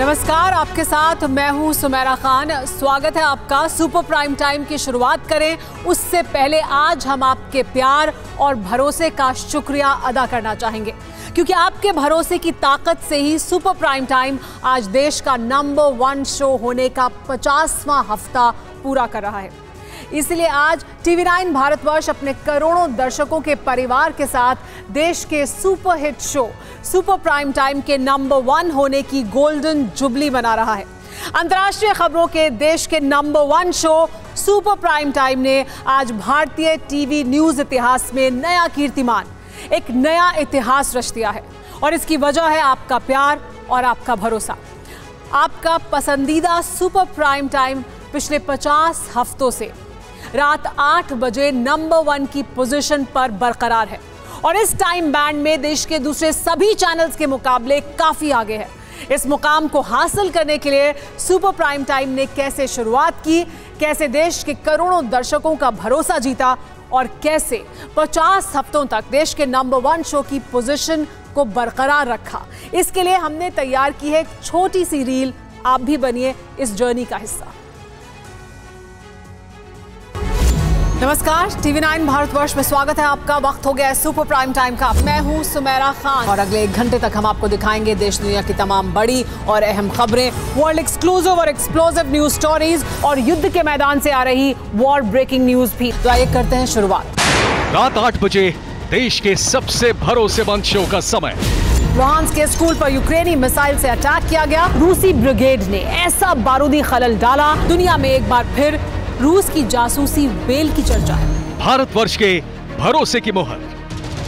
नमस्कार, आपके साथ मैं हूँ सुमेरा खान। स्वागत है आपका सुपर प्राइम टाइम की शुरुआत करें। उससे पहले आज हम आपके प्यार और भरोसे का शुक्रिया अदा करना चाहेंगे। क्योंकि आपके भरोसे की ताकत से ही सुपर प्राइम टाइम आज देश का नंबर वन शो होने का पचासवां हफ़्ता पूरा कर रहा है। इसलिए आज टीवी नाइन भारतवर्ष अपने करोड़ों दर्शकों के परिवार के साथ देश के superhit show, super prime time के नंबर वन होने की गोल्डन जुबली मना रहा है। अंतर्राष्ट्रीय खबरों के देश के number one show, super prime time ने आज भारतीय टीवी न्यूज़ इतिहास में नया कीर्तिमान, एक नया इतिहास रच दिया है। और इसकी वजह है आपका प्यार और आपका भरोसा। आपका पसंदीदा सुपर प्राइम टाइम पिछले 50 हफ्तों से। रात 8 बजे नंबर वन की पोजीशन पर बरकरार है। और इस टाइम बैंड में देश के दूसरे सभी चैनल्स के मुकाबले काफ़ी आगे है। इस मुकाम को हासिल करने के लिए सुपर प्राइम टाइम ने कैसे शुरुआत की, कैसे देश के करोड़ों दर्शकों का भरोसा जीता और कैसे 50 हफ्तों तक देश के नंबर वन शो की पोजीशन को बरकरार रखा, इसके लिए हमने तैयार की है एक छोटी सी रील। आप भी बनिए इस जर्नी का हिस्सा। नमस्कार टीवी नाइन भारतवर्ष में स्वागत है आपका। वक्त हो गया है सुपर प्राइम टाइम का। मैं हूँ सुमेरा खान। और अगले एक घंटे तक हम आपको दिखाएँगे देश दुनिया की तमाम बड़ी और अहम खबरें वर्ल्ड एक्सक्लूसिव और एक्सप्लोसिव न्यूज़ स्टोरीज और युद्ध के मैदान से आ रही वॉर ब्रेकिंग न्यूज़ भी। तो आइए करते हैं शुरुआत। रात आठ बजे देश के सबसे भरोसेमंद शो का समय। लुहांस के स्कूल पर यूक्रेनी मिसाइल से अटैक किया गया। रूसी ब्रिगेड ने ऐसा बारूदी खलल डाला। दुनिया में एक बार फिर रूस की जासूसी बेल की चर्चा है। भारत वर्ष के भरोसे की मोहर।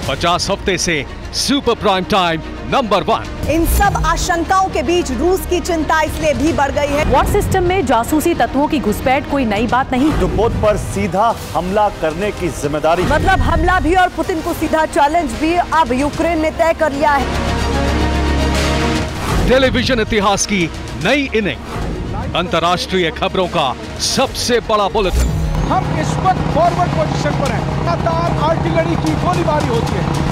50 हफ़्ते से super prime time number one. इन सब आशंकाओं के बीच रूस की चिंता इसलिए भी बढ़ गई है। वॉर सिस्टम में जासूसी तत्वों की घुसपैठ कोई नई बात नहीं। युद्धपोत पर सीधा हमला करने की ज़िम्मेदारी। मतलब हमला भी और पुतिन को सीधा चैलेंज भी अब यूक्रेन ने तय कर लिया है। टेलीविज़न इतिहास की नई इनिंग अंतर्राष्ट्रीय खबरों का सबसे बड़ा बुलेटिन। हम इस वक्त फॉरवर्ड पोजीशन पर हैं। लगातार आर्टिलरी की गोलीबारी होती है।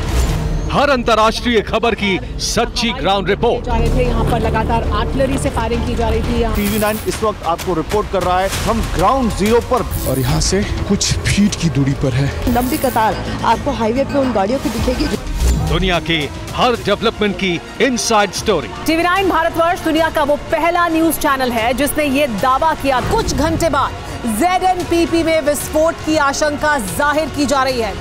हर अंतर्राष्ट्रीय खबर की सच्ची ग्राउंड रिपोर्ट जा रहे थे यहाँ पर लगातार आर्टिलरी से फायरिंग की जा रही थी टीवी नाइन इस वक्त आपको रिपोर्ट कर रहा है। हम ग्राउंड ज़ीरो पर और यहाँ से कुछ फीट की दूरी पर है। लंबी कतार आपको हाईवे पे उन गाड़ियों की दिखेगी। दुनिया के हर डेवलपमेंट की inside story TV nine Bharatvarsh दुनिया का वो पहला न्यूज़ चैनल है जिसने ये दावा किया कुछ घंटे बाद जेड में विस्फोट की आशंका ज़ाहिर की जा रही है।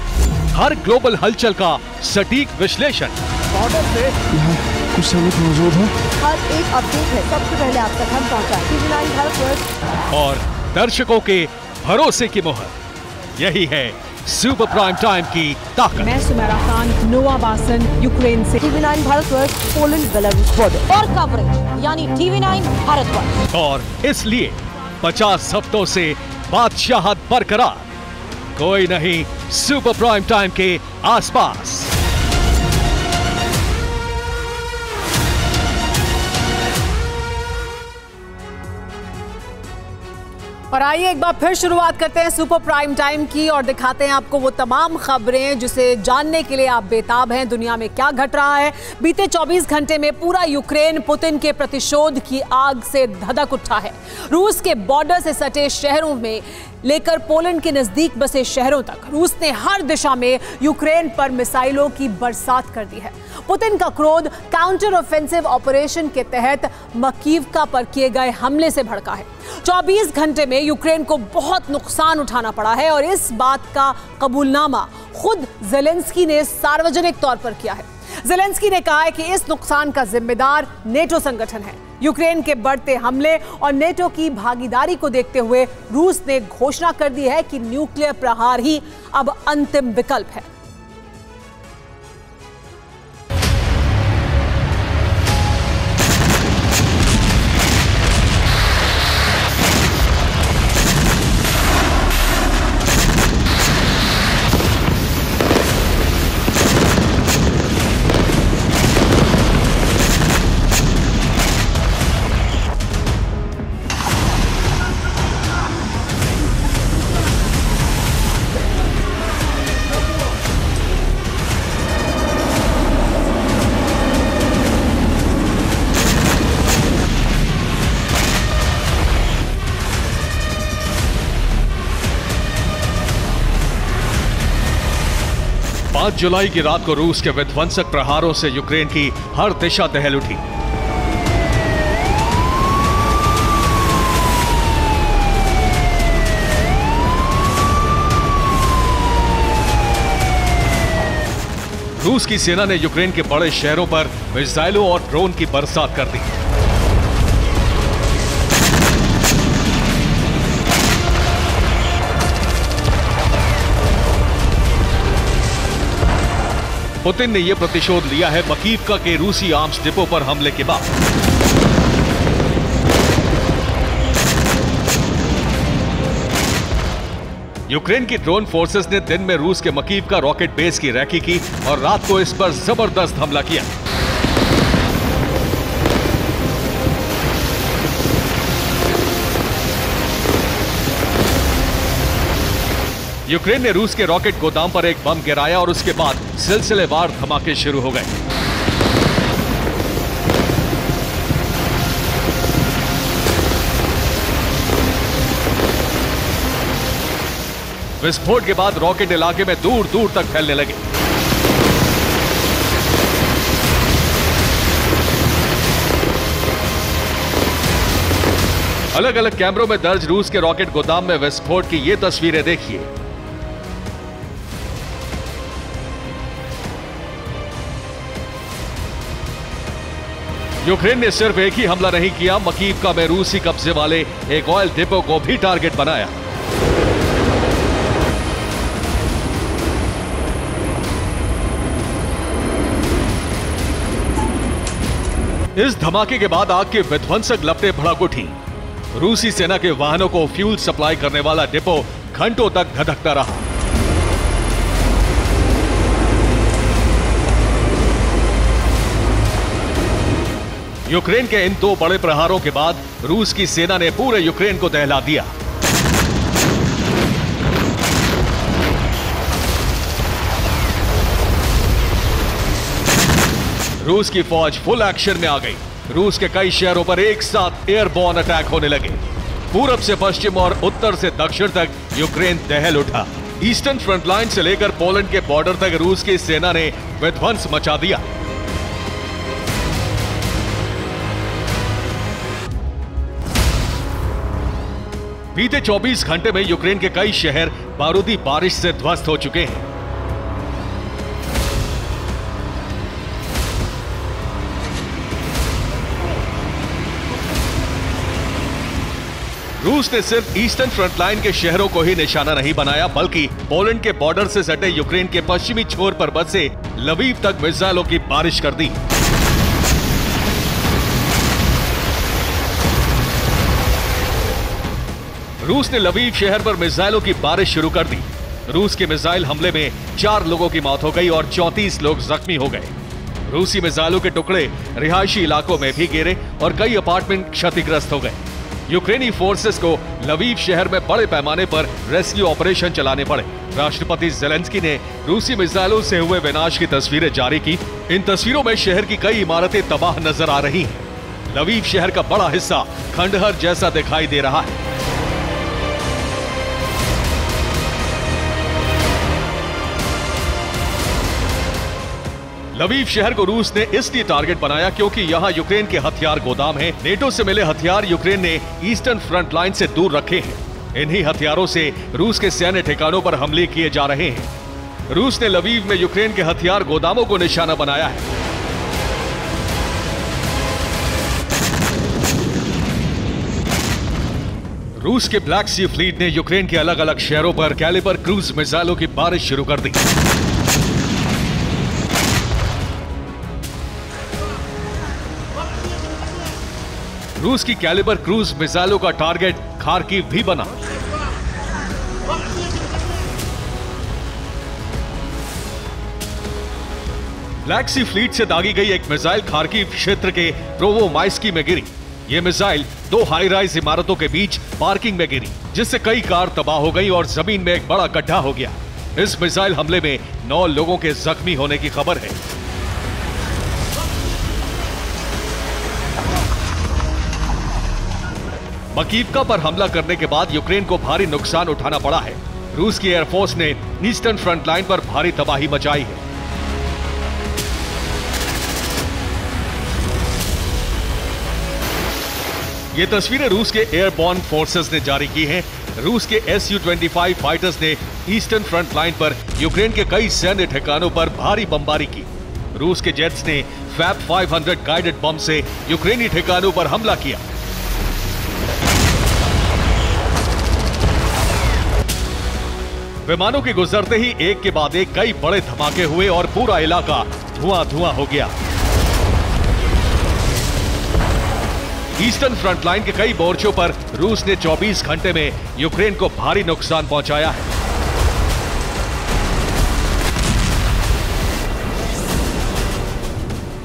हर ग्लोबल हलचल का सटीक विश्लेषण। बॉर्डर से यहाँ कुछ सबूत मौजूद है। हर एक अपडेट है। सबसे पहले आप तक हम पहुँचा। टीवी नाइन भारत और दर्शकों के भरोसे की मोहर। यही है सुपर प्राइम टाइम की ताकत। मैं Sumera Khan Nova Basan Ukraine से। TV nine Bharat Varsh Poland Belarus border और कवरेज यानी टीवी नाइन भारत वर्ष और इसलिए 50 हफ्तों से बादशाह बरकरार। कोई नहीं सुपर प्राइम टाइम के आसपास। और आइए एक बार फिर शुरुआत करते हैं सुपर प्राइम टाइम की और दिखाते हैं आपको वो तमाम खबरें जिसे जानने के लिए आप बेताब हैं। दुनिया में क्या घट रहा है? बीते 24 घंटे में पूरा यूक्रेन पुतिन के प्रतिशोध की आग से धधक उठा है। रूस के बॉर्डर से सटे शहरों में लेकर पोलैंड के नज़दीक बसे शहरों तक। रूस ने हर दिशा में यूक्रेन पर मिसाइलों की बरसात कर दी है। पुतिन का क्रोध काउंटर ऑफेंसिव ऑपरेशन के तहत मकीवका पर किए गए हमले से भड़का है। 24 घंटे में यूक्रेन को बहुत नुकसान उठाना पड़ा है और इस बात का कबूलनामा खुद जेलेंस्की ने सार्वजनिक तौर पर किया है। जेलेंस्की ने कहा है कि इस नुकसान का जिम्मेदार नेटो संगठन है। यूक्रेन के बढ़ते हमले और नेटो की भागीदारी को देखते हुए रूस ने घोषणा कर दी है कि न्यूक्लियर प्रहार ही अब अंतिम विकल्प है। जुलाई की रात को रूस के विध्वंसक प्रहारों से यूक्रेन की हर दिशा दहल उठी। रूस की सेना ने यूक्रेन के बड़े शहरों पर मिसाइलों और ड्रोन की बरसात कर दी। पुतिन ने यह प्रतिशोध लिया है मकीवका के रूसी आर्म्स डिपो पर हमले के बाद। यूक्रेन की ड्रोन फोर्सेस ने दिन में रूस के मकीवका रॉकेट बेस की रैकी की और रात को इस पर ज़बरदस्त हमला किया। यूक्रेन ने रूस के रॉकेट गोदाम पर एक बम गिराया और उसके बाद सिलसिलेवार धमाके शुरू हो गए। विस्फोट के बाद रॉकेट इलाके में दूर दूर तक फैलने लगे। अलग अलग कैमरों में दर्ज रूस के रॉकेट गोदाम में विस्फोट की ये तस्वीरें देखिए। यूक्रेन ने सिर्फ़ एक ही हमला नहीं किया मकीब का में रूसी कब्जे वाले एक ऑयल डिपो को भी टारगेट बनाया। इस धमाके के बाद आग के विध्वंसक लपटें भड़क उठी। रूसी सेना के वाहनों को फ्यूल सप्लाई करने वाला डिपो घंटों तक धधकता रहा। यूक्रेन के इन दो बड़े प्रहारों के बाद रूस की सेना ने पूरे यूक्रेन को दहला दिया। रूस की फौज फुल एक्शन में आ गई। रूस के कई शहरों पर एक साथ एयरबॉर्न अटैक होने लगे। पूरब से पश्चिम और उत्तर से दक्षिण तक यूक्रेन दहल उठा। ईस्टर्न फ्रंट लाइन से लेकर पोलैंड के बॉर्डर तक रूस की सेना ने विध्वंस मचा दिया। बीते 24 घंटे में यूक्रेन के कई शहर बारूदी बारिश से ध्वस्त हो चुके हैं। रूस ने सिर्फ़ ईस्टर्न फ्रंटलाइन के शहरों को ही निशाना नहीं बनाया, बल्कि पोलैंड के बॉर्डर से सटे यूक्रेन के पश्चिमी छोर पर बसे लवीव तक मिसाइलों की बारिश कर दी। रूस ने लवीव शहर पर मिसाइलों की बारिश शुरू कर दी। रूस के मिसाइल हमले में चार लोगों की मौत हो गई और चौंतीस लोग जख्मी हो गए। रूसी मिसाइलों के टुकड़े रिहायशी इलाकों में भी गिरे और कई अपार्टमेंट क्षतिग्रस्त हो गए। यूक्रेनी फोर्सेस को लवीव शहर में बड़े पैमाने पर रेस्क्यू ऑपरेशन चलाने पड़े। राष्ट्रपति जेलेंस्की ने रूसी मिसाइलों से हुए विनाश की तस्वीरें जारी की। इन तस्वीरों में शहर की कई इमारतें तबाह नज़र आ रही हैं। लवीव शहर का बड़ा हिस्सा खंडहर जैसा दिखाई दे रहा है। लवीव शहर को रूस ने इसलिए टारगेट बनाया क्योंकि यहाँ यूक्रेन के हथियार गोदाम हैं। नेटो से मिले हथियार यूक्रेन ने ईस्टर्न फ्रंट लाइन से दूर रखे हैं। इन्हीं हथियारों से रूस के सैन्य ठिकानों पर हमले किए जा रहे हैं। रूस ने लवीव में यूक्रेन के हथियार गोदामों को निशाना बनाया है। रूस के ब्लैक सी फ्लीट ने यूक्रेन के अलग अलग शहरों पर कैलिबर क्रूज मिसाइलों की बारिश शुरू कर दी। रूस की कैलिबर क्रूज मिसाइलों का टारगेट खारकीव भी बना। ब्लैक सी फ्लीट से दागी गई एक मिसाइल खारकीव क्षेत्र के प्रोवो माइस्की में गिरी। ये मिसाइल दो हाई राइज इमारतों के बीच पार्किंग में गिरी, जिससे कई कार तबाह हो गई और ज़मीन में एक बड़ा गड्ढा हो गया। इस मिसाइल हमले में नौ लोगों के जख्मी होने की खबर है। मकीवका पर हमला करने के बाद यूक्रेन को भारी नुकसान उठाना पड़ा है। रूस की एयरफोर्स ने ईस्टर्न फ्रंट लाइन पर भारी तबाही मचाई है। ये तस्वीरें रूस के एयरबॉर्न फोर्सेस ने जारी की हैं। रूस के S U twenty five fighters ने ईस्टर्न फ्रंट लाइन पर यूक्रेन के कई सैन्य ठिकानों पर भारी बमबारी की। रूस के जेट्स ने फैप 500 गाइडेड बम से यूक्रेनी ठिकानों पर हमला किया। विमानों के गुजरते ही एक के बाद एक कई बड़े धमाके हुए और पूरा इलाका धुआँ धुआँ हो गया। ईस्टर्न फ्रंट लाइन के कई मोर्चों पर रूस ने 24 घंटे में यूक्रेन को भारी नुकसान पहुँचाया है।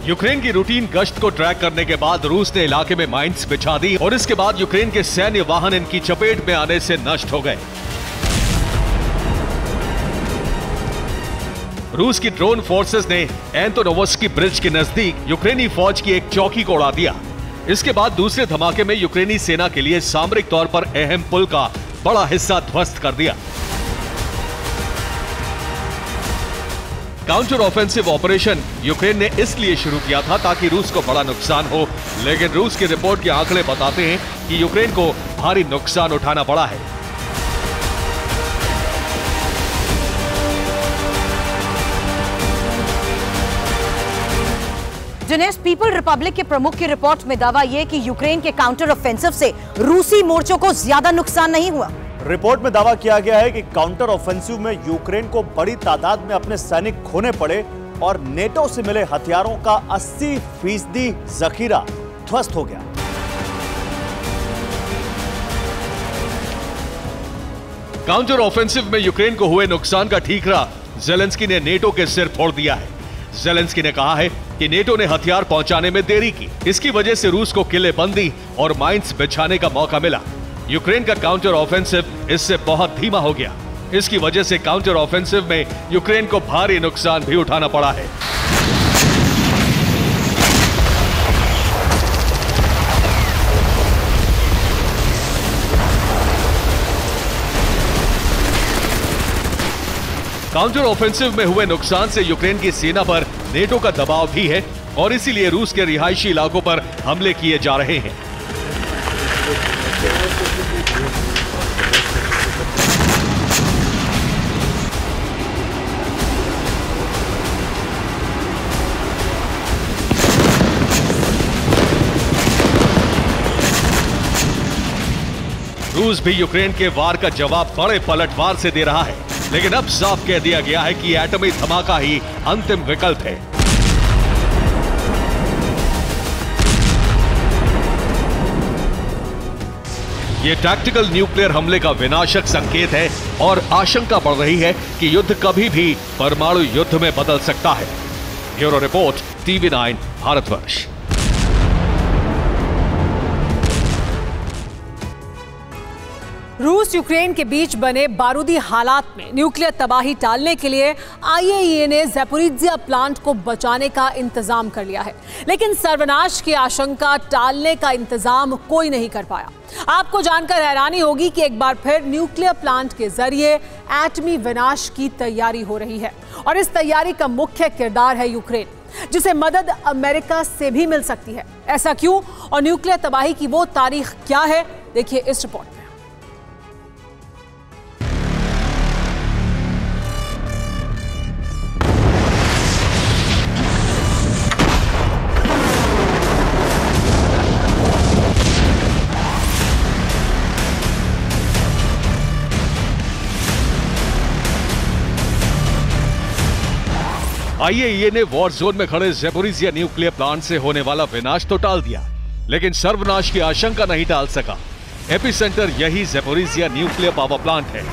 यूक्रेन की रूटीन गश्त को ट्रैक करने के बाद रूस ने इलाके में माइंस बिछा दी और इसके बाद यूक्रेन के सैन्य वाहन इनकी चपेट में आने से नष्ट हो गए। रूस की ड्रोन फोर्सेस ने एंटोनोवस्की ब्रिज के नज़दीक यूक्रेनी फौज की एक चौकी को उड़ा दिया। इसके बाद दूसरे धमाके में यूक्रेनी सेना के लिए सामरिक तौर पर अहम पुल का बड़ा हिस्सा ध्वस्त कर दिया। काउंटर ऑफेंसिव ऑपरेशन यूक्रेन ने इसलिए शुरू किया था ताकि रूस को बड़ा नुकसान हो, लेकिन रूस की रिपोर्ट के आंकड़े बताते हैं कि यूक्रेन को भारी नुकसान उठाना पड़ा है। दिनेश पीपल रिपब्लिक के प्रमुख की रिपोर्ट में दावा यह कि यूक्रेन के काउंटर ऑफेंसिव से रूसी मोर्चों को ज़्यादा नुकसान नहीं हुआ। रिपोर्ट में दावा किया गया है कि काउंटर ऑफेंसिव में यूक्रेन को बड़ी तादाद में अपने सैनिक खोने पड़े और नेटो से मिले हथियारों का 80 फ़ीसदी जखीरा ध्वस्त हो गया। काउंटर ऑफेंसिव में यूक्रेन को हुए नुकसान का ठीकरा जेलेंस्की ने नेटो के सिर फोड़ दिया है। जेलेंस्की ने कहा है कि नेटो ने हथियार पहुँचाने में देरी की। इसकी वजह से रूस को किले बंदी और माइंस बिछाने का मौका मिला। यूक्रेन का काउंटर ऑफेंसिव इससे बहुत धीमा हो गया। इसकी वजह से काउंटर ऑफेंसिव में यूक्रेन को भारी नुकसान भी उठाना पड़ा है। काउंटर ऑफेंसिव में हुए नुकसान से यूक्रेन की सेना पर नेटो का दबाव भी है और इसीलिए रूस के रिहायशी इलाकों पर हमले किए जा रहे हैं। रूस भी यूक्रेन के वार का जवाब बड़े पलटवार से दे रहा है। लेकिन अब साफ़ कह दिया गया है कि एटमी धमाका ही अंतिम विकल्प है। ये टैक्टिकल न्यूक्लियर हमले का विनाशक संकेत है और आशंका बढ़ रही है कि युद्ध कभी भी परमाणु युद्ध में बदल सकता है। Bureau report, TV nine, Bharatvarsh. रूस यूक्रेन के बीच बने बारूदी हालात में न्यूक्लियर तबाही टालने के लिए आईएईए ने जैपोरिजिया प्लांट को बचाने का इंतज़ाम कर लिया है। लेकिन सर्वनाश की आशंका टालने का इंतज़ाम कोई नहीं कर पाया। आपको जानकर हैरानी होगी कि एक बार फिर न्यूक्लियर प्लांट के ज़रिए एटमी विनाश की तैयारी हो रही है और इस तैयारी का मुख्य किरदार है यूक्रेन, जिसे मदद अमेरिका से भी मिल सकती है। ऐसा क्यों? और न्यूक्लियर तबाही की वो तारीख क्या है? देखिए इस रिपोर्ट में। आईएईए ने वॉर जोन में खड़े जेपोरिजिया न्यूक्लियर प्लांट से होने वाला विनाश तो टाल दिया, लेकिन सर्वनाश की आशंका नहीं टाल सका। एपिसेंटर यही जेपोरिजिया न्यूक्लियर पावर प्लांट है।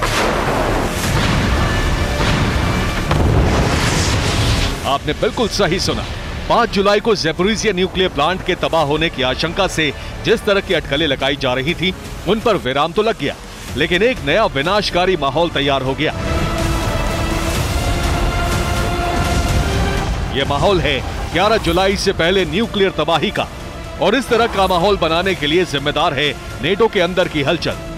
आपने बिल्कुल सही सुना। 5 जुलाई को जेपोरिजिया न्यूक्लियर प्लांट के तबाह होने की आशंका से जिस तरह की अटकलें लगाई जा रही थी, उन पर विराम तो लग गया, लेकिन एक नया विनाशकारी माहौल तैयार हो गया। यह माहौल है 11 जुलाई से पहले न्यूक्लियर तबाही का। और इस तरह का माहौल बनाने के लिए जिम्मेदार है नेटो के अंदर की हलचल।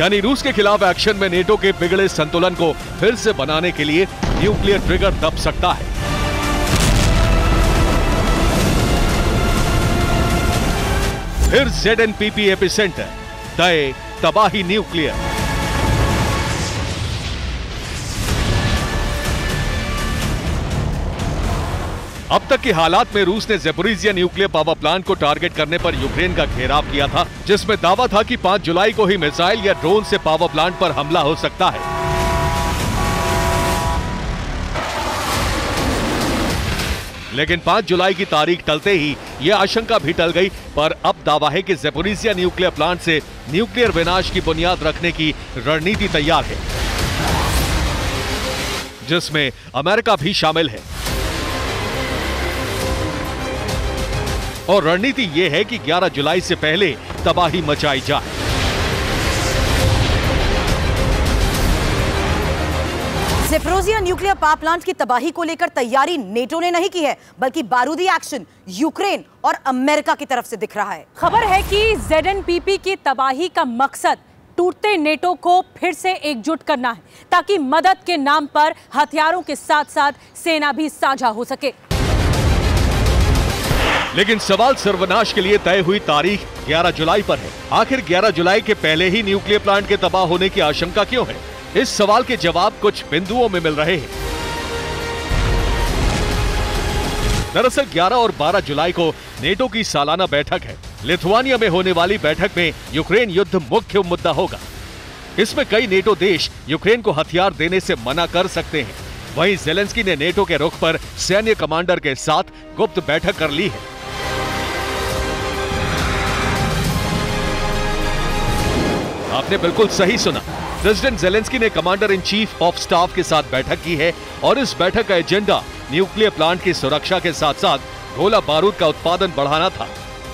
यानी रूस के खिलाफ एक्शन में नेटो के बिगड़े संतुलन को फिर से बनाने के लिए न्यूक्लियर ट्रिगर दब सकता है। फिर Z N P P epicentre तय, तबाही न्यूक्लियर। अब तक के हालात में रूस ने जेपोरिजिया न्यूक्लियर पावर प्लांट को टारगेट करने पर यूक्रेन का घेराव किया था, जिसमें दावा था कि 5 जुलाई को ही मिसाइल या ड्रोन से पावर प्लांट पर हमला हो सकता है। लेकिन 5 जुलाई की तारीख टलते ही यह आशंका भी टल गई, पर अब दावा है कि जेपोरिजिया न्यूक्लियर प्लांट से न्यूक्लियर विनाश की बुनियाद रखने की रणनीति तैयार है, जिसमें अमेरिका भी शामिल है। और रणनीति ये है कि 11 जुलाई से पहले तबाही मचाई जाए। जेप्रोजिया न्यूक्लियर पावर प्लांट की तबाही को लेकर तैयारी नेटो ने नहीं की है बल्कि बारूदी एक्शन यूक्रेन और अमेरिका की तरफ़ से दिख रहा है। खबर है कि जेड की तबाही का मकसद टूटते नेटो को फिर से एकजुट करना है ताकि मदद के नाम पर हथियारों के साथ साथ सेना भी साझा हो सके। लेकिन सवाल सर्वनाश के लिए तय हुई तारीख 11 जुलाई पर है। आखिर 11 जुलाई के पहले ही न्यूक्लियर प्लांट के तबाह होने की आशंका क्यों है? इस सवाल के जवाब कुछ बिंदुओं में मिल रहे हैं। दरअसल 11 और 12 जुलाई को नेटो की सालाना बैठक है। लिथुआनिया में होने वाली बैठक में यूक्रेन युद्ध मुख्य मुद्दा होगा। इसमें कई नेटो देश यूक्रेन को हथियार देने से मना कर सकते हैं। वहीं जेलेंस्की ने नेटो के रुख पर सैन्य कमांडर के साथ गुप्त बैठक कर ली है। आपने बिल्कुल सही सुना। प्रेसिडेंट जेलेंस्की ने commander in chief of staff के साथ बैठक की है और इस बैठक का एजेंडा न्यूक्लियर प्लांट की सुरक्षा के साथ साथ गोला बारूद का उत्पादन बढ़ाना था।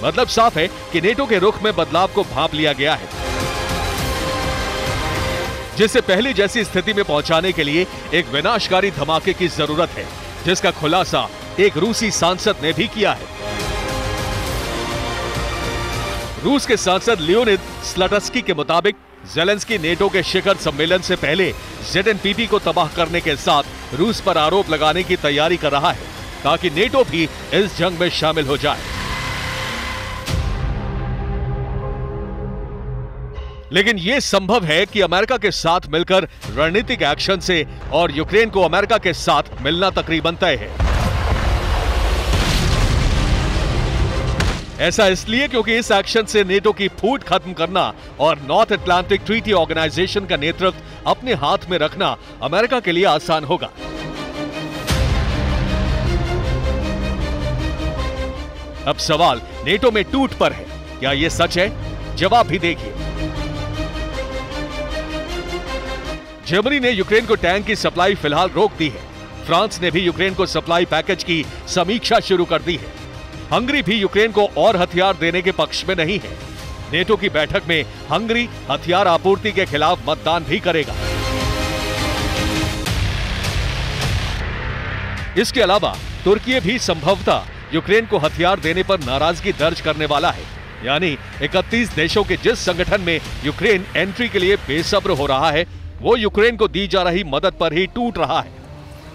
मतलब साफ़ है कि नेटो के रुख में बदलाव को भाप लिया गया है। जिसे पहली जैसी स्थिति में पहुँचाने के लिए एक विनाशकारी धमाके की ज़रूरत है, जिसका खुलासा एक रूसी सांसद ने भी किया है। रूस के सांसद लियोनिद स्लटस्की के मुताबिक, जेलेंस्की नेटो के शिखर सम्मेलन से पहले जेडएनपीपी को तबाह करने के साथ रूस पर आरोप लगाने की तैयारी कर रहा है, ताकि नेटो भी इस जंग में शामिल हो जाए। लेकिन यह संभव है कि अमेरिका के साथ मिलकर रणनीतिक एक्शन से और यूक्रेन को अमेरिका के साथ मिलना तकरीबन तय है। ऐसा इसलिए क्योंकि इस एक्शन से नेटो की फूट खत्म करना और नॉर्थ अटलांटिक ट्रीटी ऑर्गेनाइजेशन का नेतृत्व अपने हाथ में रखना अमेरिका के लिए आसान होगा। अब सवाल, नेटो में टूट पर है। क्या यह सच है? जवाब भी देखिए। जर्मनी ने यूक्रेन को टैंक की सप्लाई फ़िलहाल रोक दी है। फ्रांस ने भी यूक्रेन को सप्लाई पैकेज की समीक्षा शुरू कर दी है। हंगरी भी यूक्रेन को और हथियार देने के पक्ष में नहीं है। नेटो की बैठक में हंगरी हथियार आपूर्ति के खिलाफ मतदान भी करेगा। इसके अलावा, तुर्की भी संभवतः यूक्रेन को हथियार देने पर नाराज़गी दर्ज करने वाला है। यानी 31 देशों के जिस संगठन में यूक्रेन एंट्री के लिए बेसब्र हो रहा है, वो यूक्रेन को दी जा रही मदद पर ही टूट रहा है।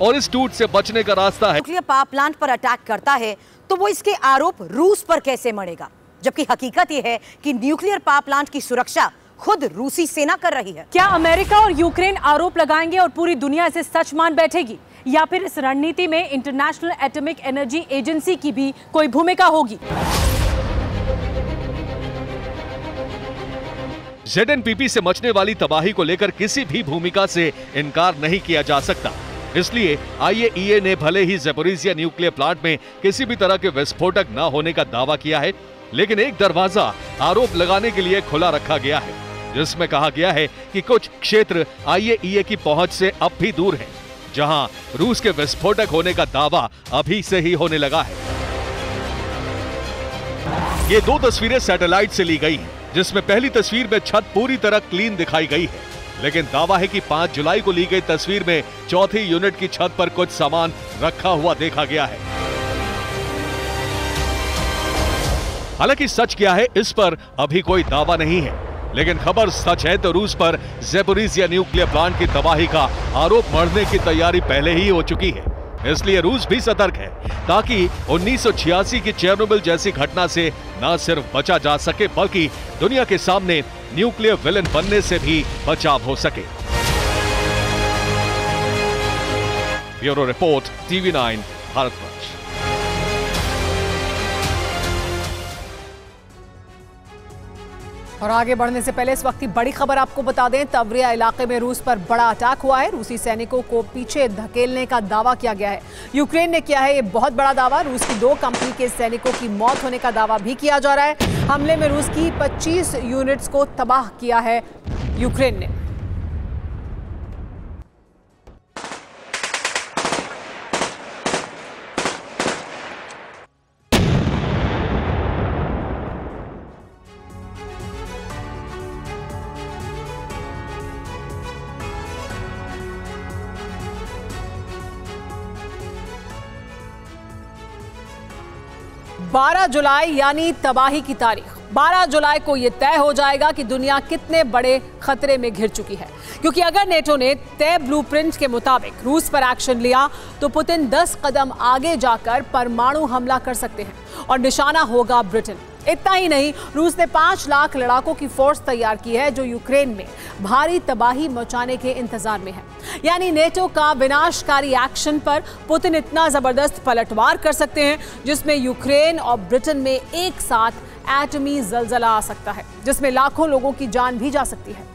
और इस टूट से बचने का रास्ता है। न्यूक्लियर पावर प्लांट पर अटैक करता है तो वो इसके आरोप रूस पर कैसे मरेगा जबकि हकीकत यह है कि न्यूक्लियर पावर प्लांट की सुरक्षा खुद रूसी सेना कर रही है। क्या अमेरिका और यूक्रेन आरोप लगाएँगे और पूरी दुनिया इसे सच मान बैठेगी? या फिर इस रणनीति में इंटरनेशनल एटॉमिक एनर्जी एजेंसी की भी कोई भूमिका होगी? जेडएनपीपी से मचने वाली तबाही को लेकर किसी भी भूमिका से इनकार नहीं किया जा सकता। इसलिए आईएईए ने भले ही जेपोरिजिया न्यूक्लियर प्लांट में किसी भी तरह के विस्फोटक न होने का दावा किया है, लेकिन एक दरवाज़ा आरोप लगाने के लिए खुला रखा गया है, जिसमें कहा गया है कि कुछ क्षेत्र आईएईए की पहुँच से अब भी दूर है, जहाँ रूस के विस्फोटक होने का दावा अभी से ही होने लगा है। ये दो तस्वीरें सैटेलाइट से ली गई जिसमें पहली तस्वीर में छत पूरी तरह क्लीन दिखाई गई है। लेकिन दावा है कि 5 जुलाई को ली गई तस्वीर में चौथी यूनिट की छत पर कुछ सामान रखा हुआ देखा गया है। हालाँकि सच क्या है, इस पर अभी कोई दावा नहीं है। लेकिन खबर सच है तो रूस पर जेपोरिजिया न्यूक्लियर प्लांट की तबाही का आरोप मढ़ने की तैयारी पहले ही हो चुकी है। इसलिए रूस भी सतर्क है, ताकि 1986 की चेरनोबिल जैसी घटना से न सिर्फ़ बचा जा सके, बल्कि दुनिया के सामने न्यूक्लियर विलन बनने से भी बचाव हो सके। Bureau report, TV nine Bharatvarsh और आगे बढ़ने से पहले इस वक्त की बड़ी खबर आपको बता दें, तवरिया इलाके में रूस पर बड़ा अटैक हुआ है। रूसी सैनिकों को पीछे धकेलने का दावा किया गया है। यूक्रेन ने किया है ये बहुत बड़ा दावा। रूस की दो कंपनी के सैनिकों की मौत होने का दावा भी किया जा रहा है। हमले में रूस की 25 यूनिट्स को तबाह किया है यूक्रेन ने। बारह जुलाई यानी तबाही की तारीख। 12 जुलाई को यह तय हो जाएगा कि दुनिया कितने बड़े खतरे में घिर चुकी है। क्योंकि अगर नेटो ने तय ब्लूप्रिंट के मुताबिक रूस पर एक्शन लिया तो पुतिन 10 कदम आगे जाकर परमाणु हमला कर सकते हैं और निशाना होगा ब्रिटेन। इतना ही नहीं, रूस ने पाँच लाख लड़ाकों की फोर्स तैयार की है जो यूक्रेन में भारी तबाही मचाने के इंतज़ार में है। यानी नेटो का विनाशकारी एक्शन पर पुतिन इतना ज़बरदस्त पलटवार कर सकते हैं, जिसमें यूक्रेन और ब्रिटेन में एक साथ एटमी जलजला आ सकता है, जिसमें लाखों लोगों की जान भी जा सकती है।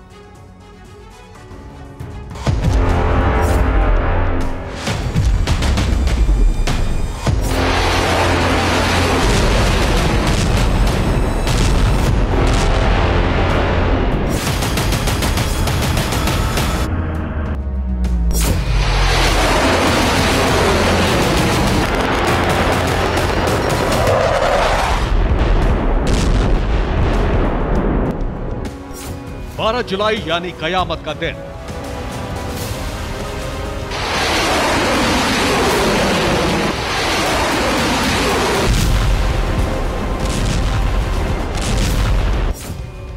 बारह जुलाई यानी कयामत का दिन।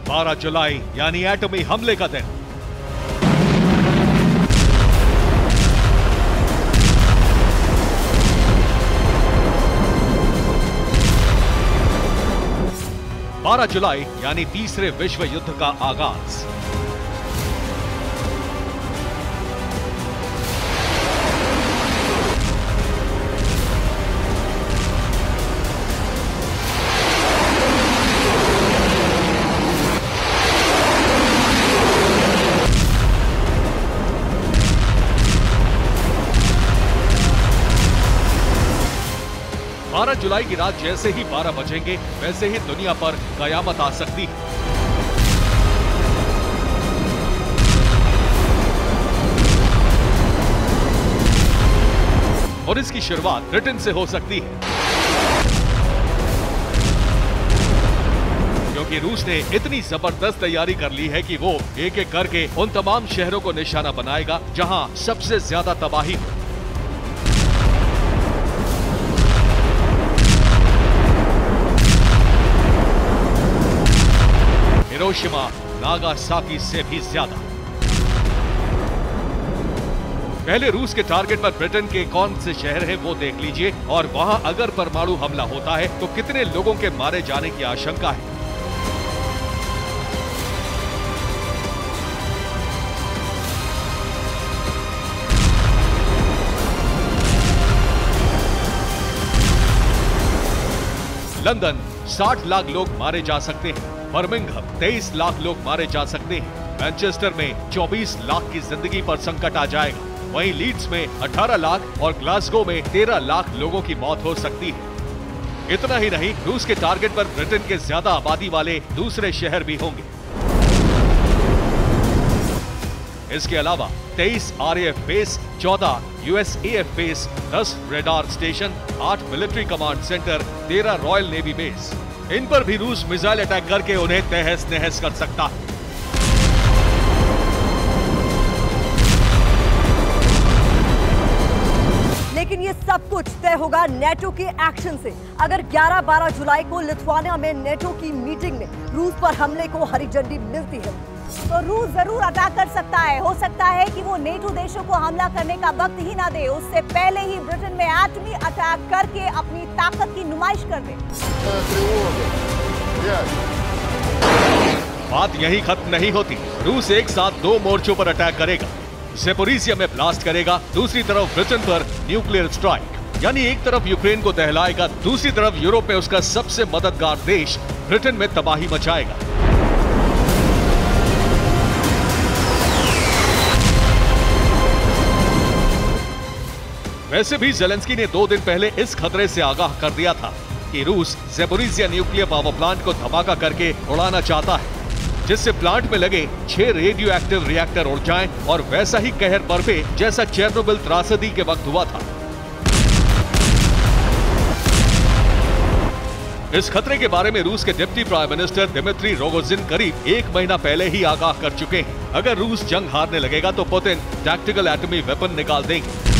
बारह जुलाई यानी एटमी हमले का दिन। बारह जुलाई यानी तीसरे विश्व युद्ध का आगाज़। जुलाई की रात जैसे ही बारह बजेंगे, वैसे ही दुनिया पर कयामत आ सकती है। और इसकी शुरुआत ब्रिटेन से हो सकती है। क्योंकि रूस ने इतनी ज़बरदस्त तैयारी कर ली है कि वो एक एक करके उन तमाम शहरों को निशाना बनाएगा, जहाँ सबसे ज़्यादा तबाही हो। हिरोशिमा नागासाकी से भी ज़्यादा। पहले रूस के टारगेट पर ब्रिटेन के कौन से शहर है वो देख लीजिए, और वहाँ अगर परमाणु हमला होता है तो कितने लोगों के मारे जाने की आशंका है? लंदन 60 लाख लोग मारे जा सकते हैं। बर्मिंघम 23 लाख लोग मारे जा सकते हैं। मैनचेस्टर में 24 लाख की ज़िंदगी पर संकट आ जाएगा। वहीं लीड्स में 18 लाख और ग्लासगो में 13 लाख लोगों की मौत हो सकती है। इतना ही नहीं, रूस के टारगेट पर ब्रिटेन के ज़्यादा आबादी वाले दूसरे शहर भी होंगे। इसके अलावा 23 RAF base 14 USAF base 10 radar station 8 military command centre 13 royal navy base. इन पर भी रूस मिसाइल अटैक करके उन्हें तहस नहस कर सकता है। लेकिन ये सब कुछ तय होगा नेटो के एक्शन से। अगर 11-12 जुलाई को लिथुआनिया में नेटो की मीटिंग में रूस पर हमले को हरी झंडी मिलती है तो रूस ज़रूर अटैक कर सकता है। हो सकता है कि वो नेटो देशों को हमला करने का वक्त ही ना दे। उससे पहले ही ब्रिटेन में एटमी अटैक करके अपनी ताकत की नुमाइश कर दे। बात यही खत्म नहीं होती। रूस एक साथ दो मोर्चों पर अटैक करेगा। सेपोरिसिया में ब्लास्ट करेगा। दूसरी तरफ़ ब्रिटेन पर न्यूक्लियर स्ट्राइक। यानी एक तरफ़ यूक्रेन को दहलाएगा। दूसरी तरफ़ यूरोप में उसका सबसे मददगार देश ब्रिटेन में तबाही मचाएगा। वैसे भी जेलेंस्की ने दो दिन पहले इस खतरे से आगाह कर दिया था कि रूस जेपोरिजिया न्यूक्लियर पावर प्लांट को धमाका करके उड़ाना चाहता है, जिससे प्लांट में लगे छह रेडियो एक्टिव रिएक्टर उड़ जाएँ और वैसा ही कहर बरपे जैसा चेरनोबिल त्रासदी के वक्त हुआ था। इस खतरे के बारे में रूस के deputy prime minister Dmitry Rogozin करीब एक महीना पहले ही आगाह कर चुके हैं। अगर रूस जंग हारने लगेगा तो पुतिन टैक्टिकल एटमी वेपन निकाल देंगे।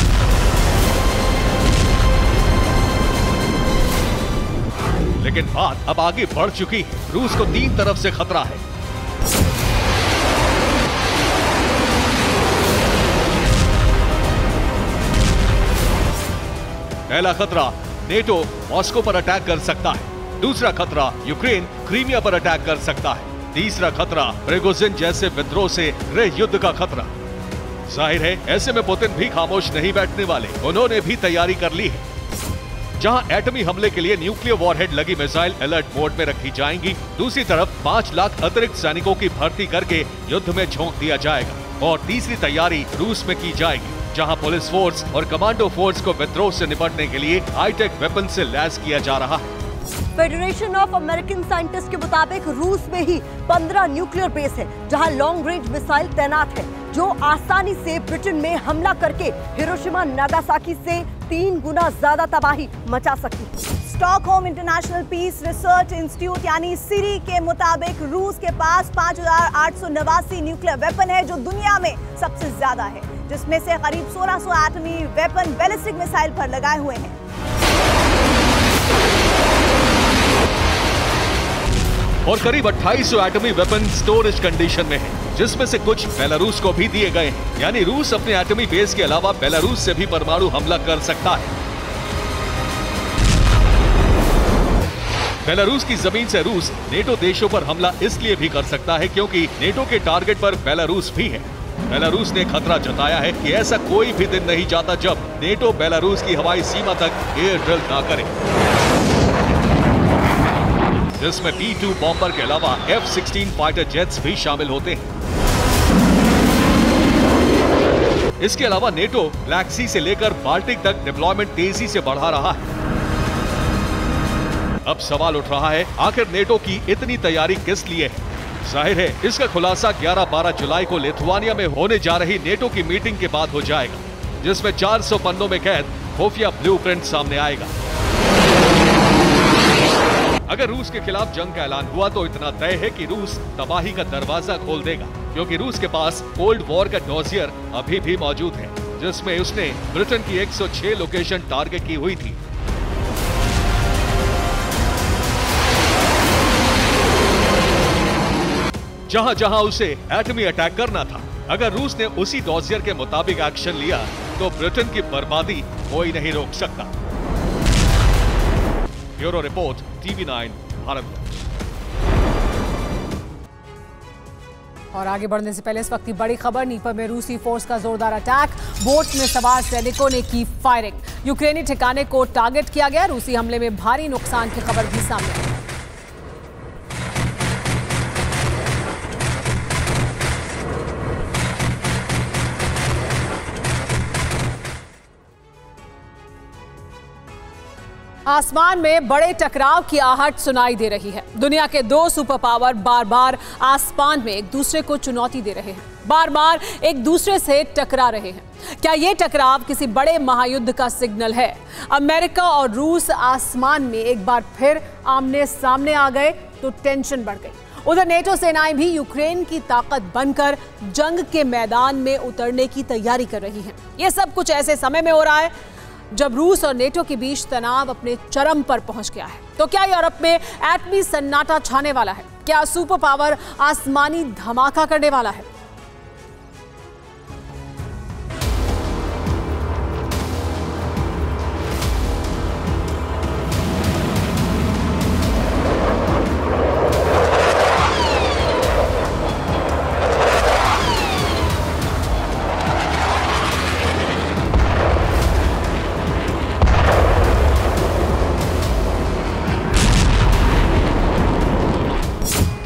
लेकिन बात अब आगे बढ़ चुकी। है रूस को तीन तरफ़ से खतरा है। पहला खतरा नेटो मॉस्को पर अटैक कर सकता है। दूसरा खतरा, यूक्रेन क्रीमिया पर अटैक कर सकता है। तीसरा खतरा प्रेगोजिन जैसे विद्रोह से गृह युद्ध का खतरा। ज़ाहिर है, ऐसे में पुतिन भी खामोश नहीं बैठने वाले। उन्होंने भी तैयारी कर ली है। जहाँ एटमी हमले के लिए न्यूक्लियर वॉरहेड लगी मिसाइल अलर्ट मोड में रखी जाएँगी। दूसरी तरफ़ पाँच लाख अतिरिक्त सैनिकों की भर्ती करके युद्ध में झोंक दिया जाएगा और तीसरी तैयारी रूस में की जाएगी, जहाँ पुलिस फोर्स और कमांडो फोर्स को विद्रोह से निपटने के लिए हाईटेक वेपन से लैस किया जा रहा है। फेडरेशन ऑफ़ अमेरिकन साइंटिस्ट के मुताबिक रूस में ही 15 न्यूक्लियर बेस है, जहाँ लॉन्ग रेंज मिसाइल तैनात है, जो आसानी से ब्रिटेन में हमला करके हिरोशिमा नागासाकी से तीन गुना ज़्यादा तबाही मचा सकती। है Stockholm international peace research institute यानी सीरी के मुताबिक रूस के पास पाँच न्यूक्लियर वेपन है, जो दुनिया में सबसे ज़्यादा है, जिसमें से करीब 1600 एटमी वेपन बैलिस्टिक मिसाइल पर लगाए हुए हैं। और करीब 2800 एटमी वेपन स्टोरेज कंडीशन में है। जिसमें से कुछ बेलारूस को भी दिए गए हैं। यानी रूस अपने एटमी बेस के अलावा बेलारूस से भी परमाणु हमला कर सकता है। बेलारूस की ज़मीन से रूस नेटो देशों पर हमला इसलिए भी कर सकता है क्योंकि नेटो के टारगेट पर बेलारूस भी है। बेलारूस ने खतरा जताया है कि ऐसा कोई भी दिन नहीं जाता जब नेटो बेलारूस की हवाई सीमा तक एयर ड्रिल ना करे। जिसमें बी टू बॉम्बर के अलावा एफ़ सिक्सटीन फाइटर जेट्स भी शामिल होते हैं। इसके अलावा नेटो ब्लैक सी से लेकर बाल्टिक तक डिप्लॉयमेंट तेज़ी से बढ़ा रहा है। अब सवाल उठ रहा है, आखिर नेटो की इतनी तैयारी किस लिए है? ज़ाहिर है, इसका खुलासा 11-12 जुलाई को लिथुआनिया में होने जा रही नेटो की मीटिंग के बाद हो जाएगा, जिसमें 400 पन्नों में कैद, खुफिया ब्लूप्रिंट सामने आएगा। अगर रूस के खिलाफ जंग का ऐलान हुआ तो इतना तय है कि रूस तबाही का दरवाज़ा खोल देगा, क्योंकि रूस के पास कोल्ड वॉर का डोजियर अभी भी मौजूद है, जिसमें उसने ब्रिटेन की 106 लोकेशन टारगेट की हुई थी। जहाँ जहाँ उसे एटमी अटैक करना था, अगर रूस ने उसी डोजियर के मुताबिक एक्शन लिया तो ब्रिटेन की बर्बादी कोई नहीं रोक सकता। Bureau report TV nine Bharat और आगे बढ़ने से पहले इस वक्त की बड़ी खबर, नीपर में रूसी फोर्स का जोरदार अटैक बोट में सवार सैनिकों ने की फायरिंग यूक्रेनी ठिकाने को टारगेट किया गया, रूसी हमले में भारी नुकसान की खबर भी सामने आई। आसमान में बड़े टकराव की आहट सुनाई दे रही है। दुनिया के दो सुपर पावर बार बार आसमान में एक दूसरे को चुनौती दे रहे हैं। बार बार एक दूसरे से टकरा रहे हैं। क्या ये टकराव किसी बड़े महायुद्ध का सिग्नल है? अमेरिका और रूस आसमान में एक बार फिर आमने सामने आ गए तो टेंशन बढ़ गई। उधर नेटो सेनाएँ भी यूक्रेन की ताकत बनकर जंग के मैदान में उतरने की तैयारी कर रही हैं। ये सब कुछ ऐसे समय में हो रहा है जब रूस और नेटो के बीच तनाव अपने चरम पर पहुँच गया है। तो क्या यूरोप में एटमी सन्नाटा छाने वाला है? क्या सुपर पावर आसमानी धमाका करने वाला है?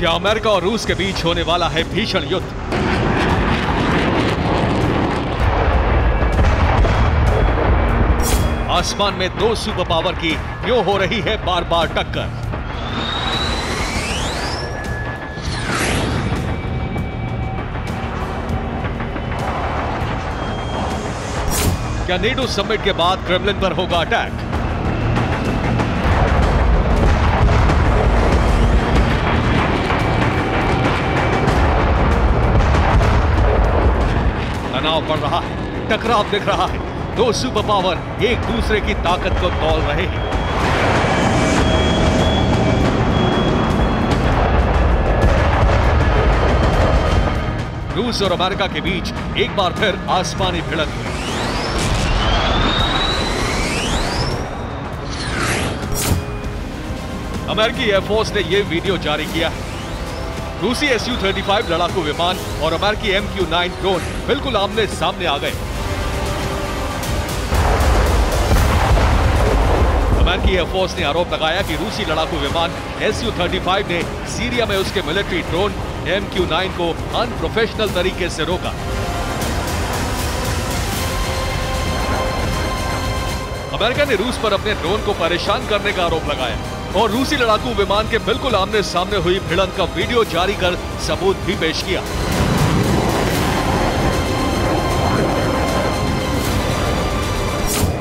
क्या अमेरिका और रूस के बीच होने वाला है भीषण युद्ध। आसमान में दो सुपर पावर की क्यों हो रही है बार बार टक्कर। क्या नेटो समिट के बाद क्रेमलिन पर होगा अटैक तनाव बढ़ रहा है। टकराव दिख रहा है। दो सुपर पावर एक दूसरे की ताकत को तोल रहे हैं। रूस और अमेरिका के बीच एक बार फिर आसमानी भिड़ंत हुई। अमेरिकी एयरफोर्स ने यह वीडियो जारी किया है। रूसी एस यू थर्टी फाइव लड़ाकू विमान और अमेरिकी एम क्यू नाइन ड्रोन बिल्कुल आमने सामने आ गए। अमेरिकी एयरफोर्स ने आरोप लगाया कि रूसी लड़ाकू विमान एस यू थर्टी फाइव ने सीरिया में उसके military drone M Q nine को अनप्रोफेशनल तरीके से रोका। अमेरिका ने रूस पर अपने ड्रोन को परेशान करने का आरोप लगाया। और रूसी लड़ाकू विमान के बिल्कुल आमने सामने हुई भिड़ंत का वीडियो जारी कर सबूत भी पेश किया।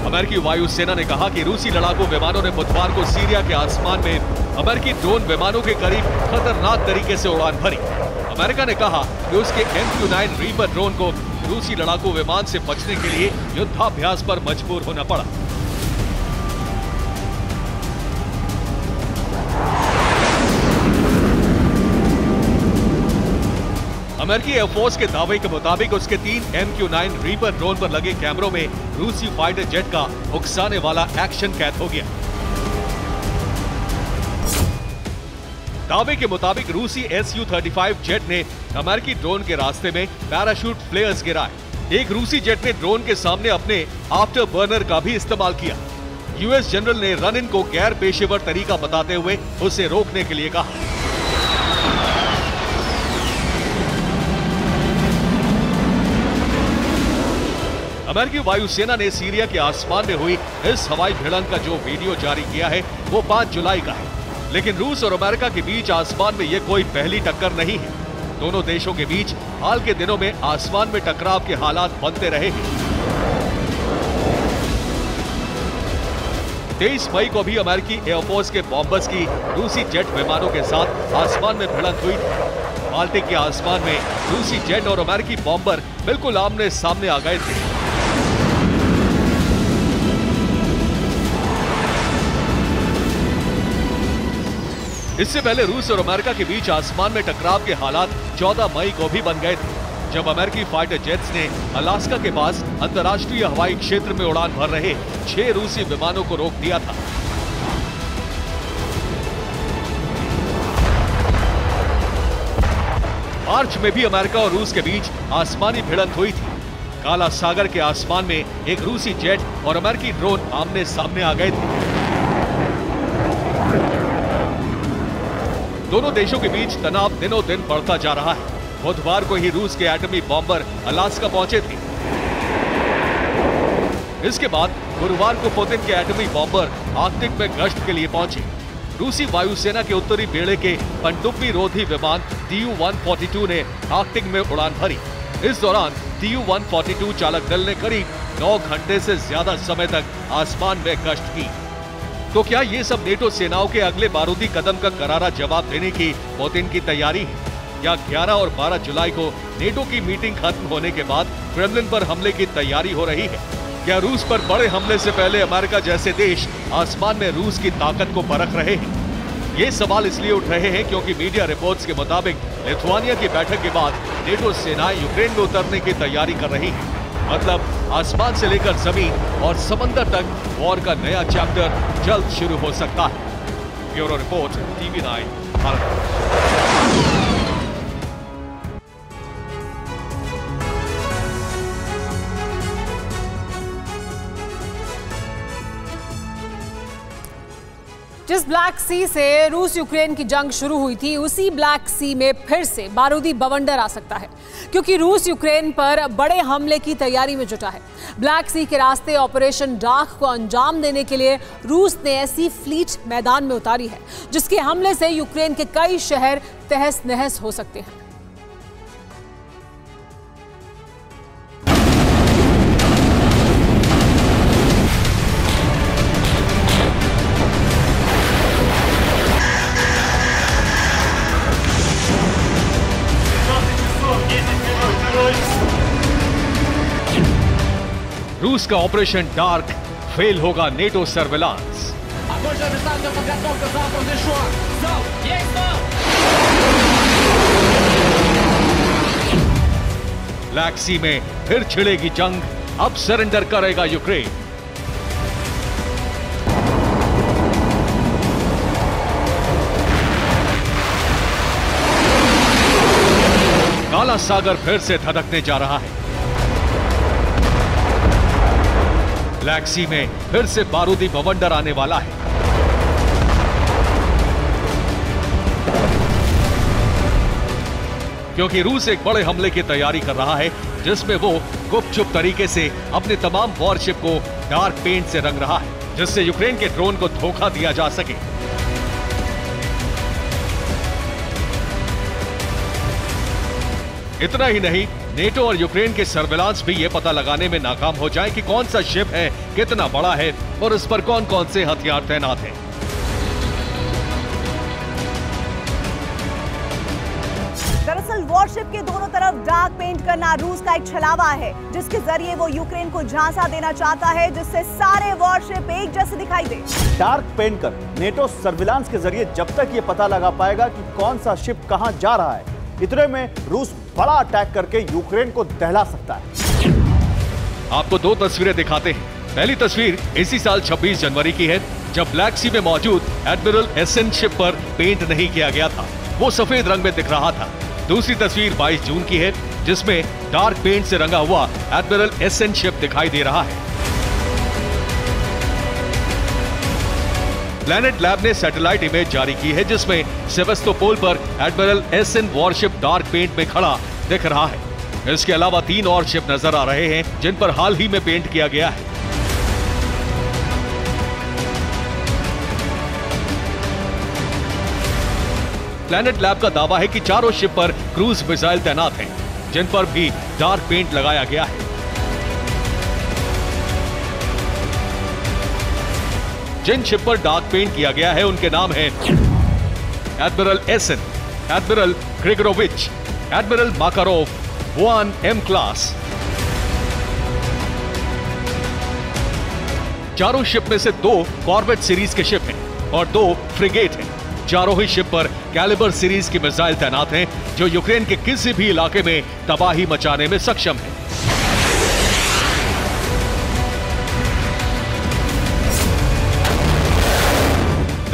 अमेरिकी वायुसेना ने कहा कि रूसी लड़ाकू विमानों ने बुधवार को सीरिया के आसमान में अमेरिकी ड्रोन विमानों के करीब खतरनाक तरीके से उड़ान भरी। अमेरिका ने कहा कि उसके M Q nine reaper drone को रूसी लड़ाकू विमान से बचने के लिए युद्धाभ्यास पर मजबूर होना पड़ा। अमेरिकी एयरफोर्स के दावे के मुताबिक उसके तीन M Q nine reaper drone पर लगे कैमरों में रूसी फाइटर जेट का उकसाने वाला एक्शन कैद हो गया। दावे के मुताबिक रूसी S U thirty five jet ने अमेरिकी ड्रोन के रास्ते में पैराशूट फ्लेयर्स गिराए। एक रूसी जेट ने ड्रोन के सामने अपने आफ्टर बर्नर का भी इस्तेमाल किया। यूएस जनरल ने रन इन को गैर पेशेवर तरीका बताते हुए उसे रोकने के लिए कहा। अमेरिकी वायुसेना ने सीरिया के आसमान में हुई इस हवाई भिड़ंत का जो वीडियो जारी किया है, वो 5 जुलाई का है। लेकिन रूस और अमेरिका के बीच आसमान में ये कोई पहली टक्कर नहीं है। दोनों देशों के बीच हाल के दिनों में आसमान में टकराव के हालात बनते रहे हैं। तेईस मई को भी अमेरिकी एयरफोर्स के बॉम्बर्स की रूसी जेट विमानों के साथ आसमान में भिड़ंत हुई। थी बाल्टिक के आसमान में रूसी जेट और अमेरिकी बॉम्बर बिल्कुल आमने सामने आ गए थे। इससे पहले रूस और अमेरिका के बीच आसमान में टकराव के हालात 14 मई को भी बन गए थे, जब अमेरिकी फाइटर जेट्स ने अलास्का के पास अंतर्राष्ट्रीय हवाई क्षेत्र में उड़ान भर रहे छह रूसी विमानों को रोक दिया था। मार्च में भी अमेरिका और रूस के बीच आसमानी भिड़ंत हुई थी। काला सागर के आसमान में एक रूसी जेट और अमेरिकी ड्रोन आमने सामने आ गए थे। दोनों देशों के बीच तनाव दिनों दिन बढ़ता जा रहा है। बुधवार को ही रूस के एटमी बॉम्बर अलास्का पहुँचे थे। इसके बाद गुरुवार को पुतिन के एटमी बॉम्बर आर्कटिक में गश्त के लिए पहुँचे। रूसी वायुसेना के उत्तरी बेड़े के पनडुब्बी रोधी विमान टीयू 142 ने आर्कटिक में उड़ान भरी। इस दौरान टीयू 142 चालक दल ने करीब 9 घंटे से ज़्यादा समय तक आसमान में गश्त की। तो क्या ये सब नेटो सेनाओं के अगले बारूदी कदम का करारा जवाब देने की पुतिन की तैयारी है? या 11 और 12 जुलाई को नेटो की मीटिंग खत्म होने के बाद क्रेमलिन पर हमले की तैयारी हो रही है? क्या रूस पर बड़े हमले से पहले अमेरिका जैसे देश आसमान में रूस की ताकत को परख रहे हैं? ये सवाल इसलिए उठ रहे हैं क्योंकि मीडिया रिपोर्ट्स के मुताबिक लिथुआनिया की बैठक के बाद नेटो सेनाएँ यूक्रेन में उतरने की तैयारी कर रही हैं। मतलब आसमान से लेकर ज़मीन और समंदर तक वॉर का नया चैप्टर जल्द शुरू हो सकता है। Bureau report, TV nine, Bharat. जिस ब्लैक सी से रूस यूक्रेन की जंग शुरू हुई थी, उसी ब्लैक सी में फिर से बारूदी बवंडर आ सकता है, क्योंकि रूस यूक्रेन पर बड़े हमले की तैयारी में जुटा है। ब्लैक सी के रास्ते ऑपरेशन डाक को अंजाम देने के लिए रूस ने ऐसी फ्लीट मैदान में उतारी है, जिसके हमले से यूक्रेन के कई शहर तहस नहस हो सकते हैं। रूस का ऑपरेशन डार्क, फेल होगा नेटो सर्विलांस। ब्लैक सी में फिर छिड़ेगी जंग, अब सरेंडर करेगा यूक्रेन काला सागर फिर से धधकने जा रहा है। ब्लैक सी में फिर से बारूदी बवंडर आने वाला है। क्योंकि रूस एक बड़े हमले की तैयारी कर रहा है, जिसमें वो गुपचुप तरीके से अपने तमाम वॉरशिप को डार्क पेंट से रंग रहा है, जिससे यूक्रेन के ड्रोन को धोखा दिया जा सके। इतना ही नहीं नेटो और यूक्रेन के सर्विलांस भी ये पता लगाने में नाकाम हो जाए कि कौन सा शिप है कितना बड़ा है और उस पर कौन कौन से हथियार तैनात हैं। दरअसल वॉरशिप के दोनों तरफ़ डार्क पेंट करना रूस का एक छलावा है जिसके ज़रिए वो यूक्रेन को झांसा देना चाहता है जिससे सारे वॉरशिप एक जैसे दिखाई दे। डार्क पेंट कर नेटो सर्विलांस के ज़रिए जब तक ये पता लगा पाएगा कि कौन सा शिप कहाँ जा रहा है। इतने में रूस बड़ा अटैक करके यूक्रेन को दहला सकता है। आपको दो तस्वीरें दिखाते हैं। पहली तस्वीर इसी साल 26 जनवरी की है, जब ब्लैक सी में मौजूद एडमिरल एसन शिप पर पेंट नहीं किया गया था। वो सफ़ेद रंग में दिख रहा था। दूसरी तस्वीर 22 जून की है, जिसमें डार्क पेंट से रंगा हुआ एडमिरल एसन शिप दिखाई दे रहा है। प्लैनेट लैब ने सैटेलाइट इमेज जारी की है, जिसमें सेवेस्तोपोल पर admiral Essen warship dark paint में खड़ा दिख रहा है। इसके अलावा तीन और शिप नज़र आ रहे हैं, जिन पर हाल ही में पेंट किया गया है। प्लैनेट लैब का दावा है कि चारों शिप पर क्रूज मिसाइल तैनात हैं, जिन पर भी डार्क पेंट लगाया गया है। जिन शिप पर डार्क पेंट किया गया है, उनके नाम है admiral Essen, admiral Grigorovich, admiral Makarov one M class. चारों शिप में से दो कॉर्बेट सीरीज़ के शिप हैं और दो फ्रिगेट हैं। चारों ही शिप पर कैलिबर सीरीज़ की मिसाइल तैनात हैं, जो यूक्रेन के किसी भी इलाके में तबाही मचाने में सक्षम है।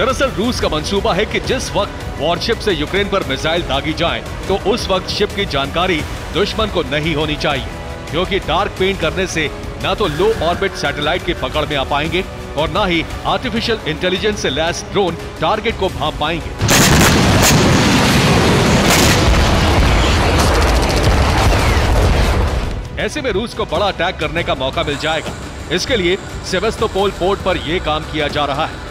दरअसल रूस का मंसूबा है कि जिस वक्त वॉरशिप से यूक्रेन पर मिसाइल दागी जाए तो उस वक्त शिप की जानकारी दुश्मन को नहीं होनी चाहिए, क्योंकि डार्क पेंट करने से न तो लो ऑर्बिट सैटेलाइट की पकड़ में आ पाएँगे और न ही आर्टिफिशियल इंटेलिजेंस से लैस ड्रोन टारगेट को भाप पाएँगे। ऐसे में रूस को बड़ा अटैक करने का मौका मिल जाएगा। इसके लिए सेवेस्तोपोल पोर्ट पर यह काम किया जा रहा है।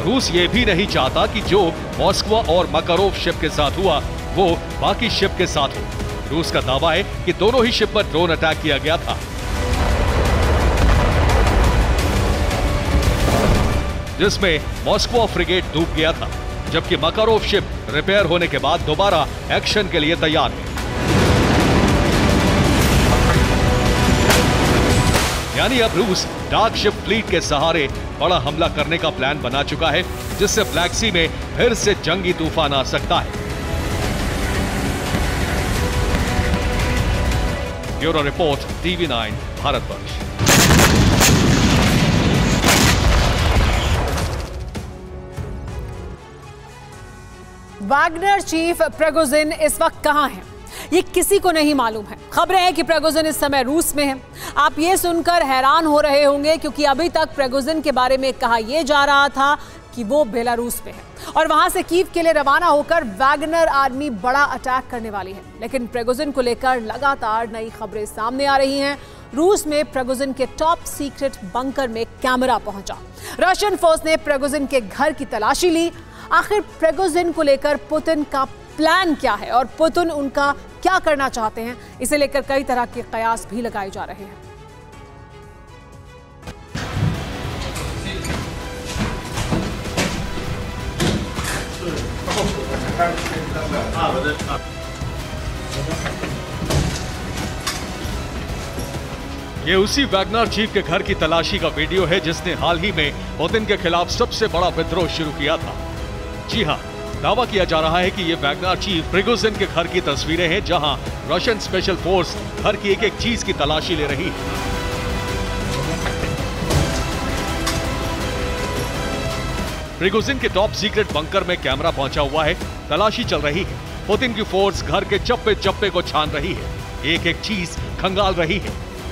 रूस ये भी नहीं चाहता कि जो मॉस्कवा और मकरोव शिप के साथ हुआ, वो बाकी शिप के साथ हो। रूस का दावा है कि दोनों ही शिप पर ड्रोन अटैक किया गया था। जिसमें मॉस्को फ्रिगेट डूब गया था, जबकि मकारोव शिप रिपेयर होने के बाद दोबारा एक्शन के लिए तैयार है। यानी अब रूस डार्क शिप फ्लीट के सहारे बड़ा हमला करने का प्लान बना चुका है, जिससे ब्लैक सी में फिर से जंगी तूफ़ान आ सकता है। Bureau report, TV nine, Bharatvarsh. Wagner chief Prigozhin इस वक्त कहाँ है? ये किसी को नहीं मालूम है। खबरें हैं कि प्रेगोजिन इस समय रूस में है। आप ये सुनकर हैरान हो रहे होंगे क्योंकि अभी तक प्रेगोजिन के बारे में कहा यह जा रहा था कि वो बेलारूस में है। और वहाँ से कीव के लिए रवाना होकर वैगनर आर्मी बड़ा अटैक करने वाली है। लेकिन प्रेगोजिन को लेकर लगातार नई खबरें सामने आ रही हैं। रूस में प्रेगोजिन के टॉप सीक्रेट बंकर में कैमरा पहुँचा। रशियन फोर्स ने प्रेगोजिन के घर की तलाशी ली। आखिर प्रेगोजिन को लेकर पुतिन का प्लान क्या है और पुतिन उनका क्या करना चाहते हैं? इसे लेकर कई तरह के कयास भी लगाए जा रहे हैं। ये उसी वैगनर चीफ के घर की तलाशी का वीडियो है जिसने हाल ही में पुतिन के खिलाफ सबसे बड़ा विद्रोह शुरू किया था। जी हाँ दावा किया जा रहा है कि ये वैगनर चीफ प्रिगोजिन के घर की तस्वीरें हैं, जहाँ रशियन स्पेशल फोर्स घर की एक एक चीज़ की तलाशी ले रही है। प्रिगोजिन के टॉप सीक्रेट बंकर में कैमरा पहुँचा हुआ है, तलाशी चल रही है। पुतिन की फोर्स घर के चप्पे चप्पे को छान रही है। एक एक चीज़ खंगाल रही है।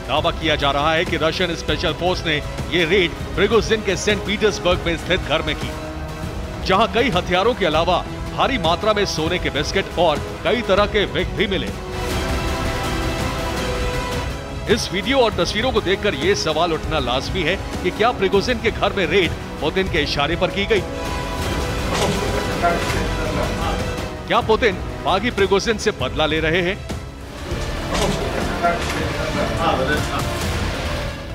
दावा किया जा रहा है कि रशियन स्पेशल फोर्स ने ये रेड प्रिगोजिन के सेंट पीटर्सबर्ग में स्थित घर में की। जहाँ कई हथियारों के अलावा भारी मात्रा में सोने के बिस्किट और कई तरह के विग भी मिले। इस वीडियो और तस्वीरों को देखकर यह सवाल उठना लाजमी है कि क्या प्रिगोजिन के घर में रेड पुतिन के इशारे पर की गई? क्या पुतिन बागी प्रिगोजिन से बदला ले रहे हैं?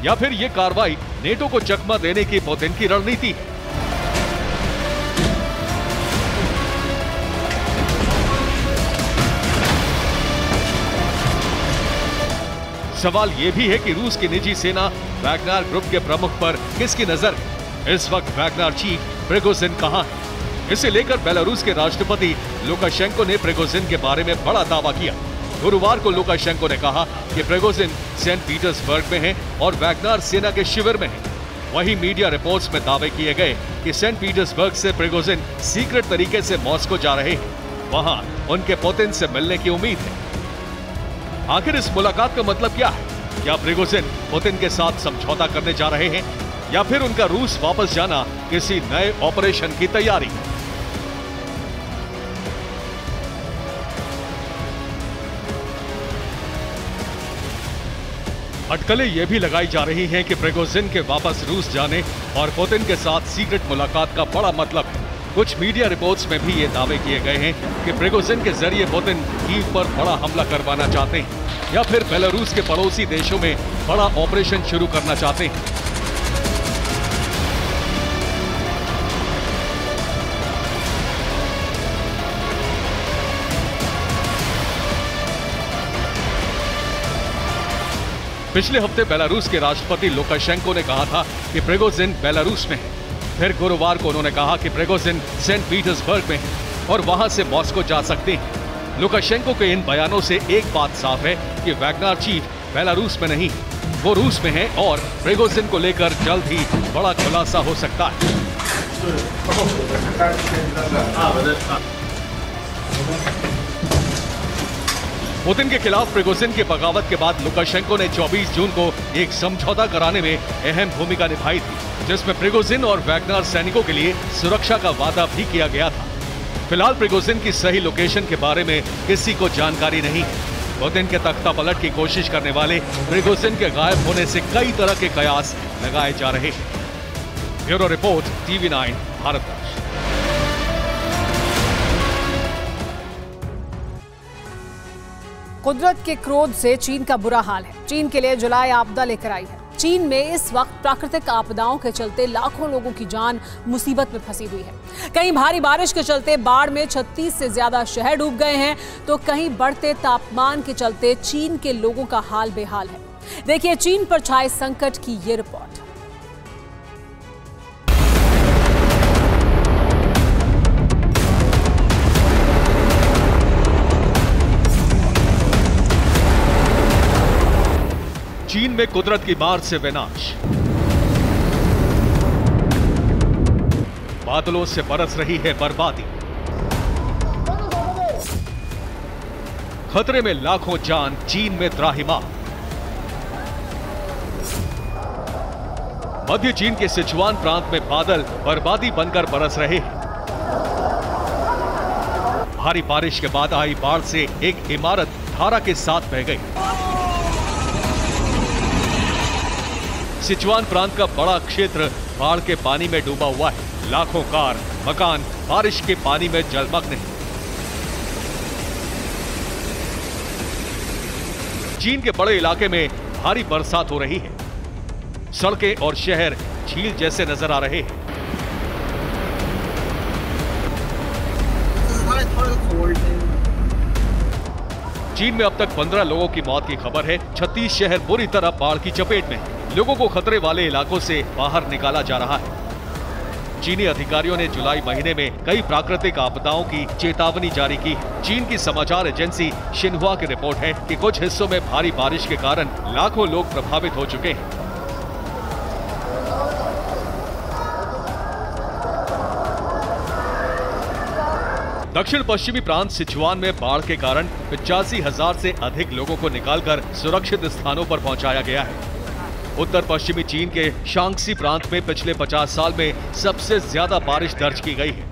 या फिर ये कार्रवाई नेटो को चकमा देने की पुतिन की रणनीति है सवाल यह भी है कि रूस की निजी सेना वैगनार ग्रुप के प्रमुख पर किसकी नज़र है? इस वक्त वैगनार चीफ प्रेगोजिन कहाँ है? इसे लेकर बेलारूस के राष्ट्रपति लुकाशेंको ने प्रेगोजिन के बारे में बड़ा दावा किया। गुरुवार को लुकाशेंको ने कहा कि प्रेगोजिन सेंट पीटर्सबर्ग में है और वैगनार सेना के शिविर में है। वहीं मीडिया रिपोर्ट्स में दावे किए गए कि सेंट पीटर्सबर्ग से प्रेगोजिन सीक्रेट तरीके से मॉस्को जा रहे हैं। वहाँ उनके पोतिन से मिलने की उम्मीद है। आखिर इस मुलाकात का मतलब क्या है? क्या प्रिगोजिन पुतिन के साथ समझौता करने जा रहे हैं? या फिर उनका रूस वापस जाना किसी नए ऑपरेशन की तैयारी? अटकलें यह भी लगाई जा रही हैं कि प्रेगोजिन के वापस रूस जाने और पुतिन के साथ सीक्रेट मुलाकात का बड़ा मतलब है। कुछ मीडिया रिपोर्ट्स में भी ये दावे किए गए हैं कि प्रेगोजिन के ज़रिए पुतिन कीव पर बड़ा हमला करवाना चाहते हैं, या फिर बेलारूस के पड़ोसी देशों में बड़ा ऑपरेशन शुरू करना चाहते हैं। पिछले हफ़्ते बेलारूस के राष्ट्रपति लोकाशेंको ने कहा था कि प्रेगोजिन बेलारूस में है। फिर गुरुवार को उन्होंने कहा कि प्रेगोजिन सेंट पीटर्सबर्ग में है और वहाँ से मॉस्को जा सकते हैं। लुकाशेंको के इन बयानों से एक बात साफ़ है कि वैगनार चीफ बेलारूस में नहीं, वो रूस में है और प्रेगोजिन को लेकर जल्द ही बड़ा खुलासा हो सकता है। पुतिन के खिलाफ प्रिगोजिन की बगावत के बाद लुकाशेंको ने 24 जून को एक समझौता कराने में अहम भूमिका निभाई थी। जिसमें प्रिगोजिन और वैगनार सैनिकों के लिए सुरक्षा का वादा भी किया गया था। फ़िलहाल प्रिगोजिन की सही लोकेशन के बारे में किसी को जानकारी नहीं है। पुतिन के तख्ता पलट की कोशिश करने वाले प्रिगोजिन के गायब होने से कई तरह के कयास लगाए जा रहे हैं। Bureau report, TV nine Bharatvarsh कुदरत के क्रोध से चीन का बुरा हाल है। चीन के लिए जुलाई आपदा लेकर आई है। चीन में इस वक्त प्राकृतिक आपदाओं के चलते लाखों लोगों की जान मुसीबत में फंसी हुई है। कहीं भारी बारिश के चलते बाढ़ में 36 से ज़्यादा शहर डूब गए हैं तो कहीं बढ़ते तापमान के चलते चीन के लोगों का हाल बेहाल है। देखिए चीन पर छाए संकट की ये रिपोर्ट। चीन में कुदरत की मार से विनाश। बादलों से बरस रही है बर्बादी। खतरे में लाखों जान चीन में त्राहिमाम मध्य चीन के सिचुआन प्रांत में बादल बर्बादी बनकर बरस रहे हैं। भारी बारिश के बाद आई बाढ़ से एक इमारत धारा के साथ बह गई। सिचुआन प्रांत का बड़ा क्षेत्र बाढ़ के पानी में डूबा हुआ है। लाखों कार, मकान, बारिश के पानी में जलमग्न है। चीन के बड़े इलाके में भारी बरसात हो रही है। सड़कें और शहर झील जैसे नज़र आ रहे हैं। चीन में अब तक 15 लोगों की मौत की खबर है। 36 शहर बुरी तरह बाढ़ की चपेट में है। लोगों को खतरे वाले इलाकों से बाहर निकाला जा रहा है। चीनी अधिकारियों ने जुलाई महीने में कई प्राकृतिक आपदाओं की चेतावनी जारी की। चीन की समाचार एजेंसी शिन्हुआ की रिपोर्ट है कि कुछ हिस्सों में भारी बारिश के कारण लाखों लोग प्रभावित हो चुके हैं। दक्षिण पश्चिमी प्रांत सिचुआन में बाढ़ के कारण पिचासी हज़ार से अधिक लोगों को निकालकर सुरक्षित स्थानों पर पहुँचाया गया है। उत्तर पश्चिमी चीन के शांसी प्रांत में पिछले 50 साल में सबसे ज़्यादा बारिश दर्ज की गई है।